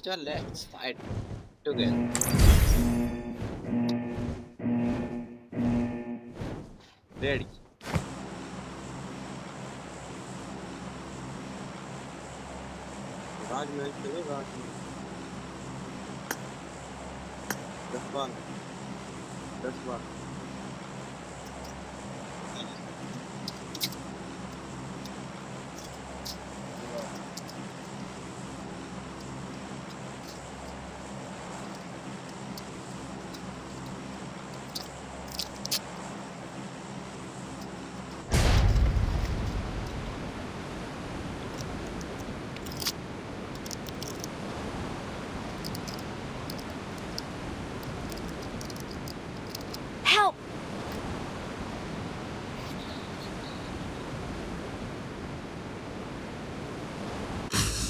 etc. Let's fight together. Ready. राजमहल चलो राजमहल दस बार दस बार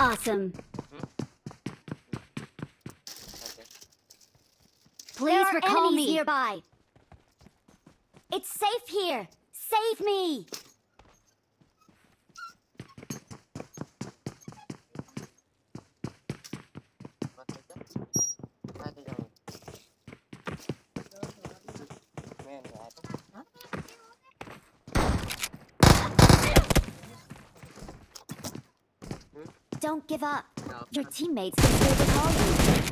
Awesome. Please recall me nearby. It's safe here. Save me! Don't give up. Your teammates can still call you.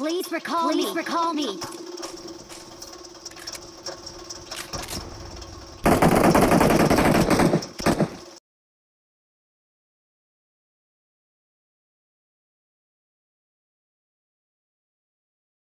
Please recall Please me. recall me.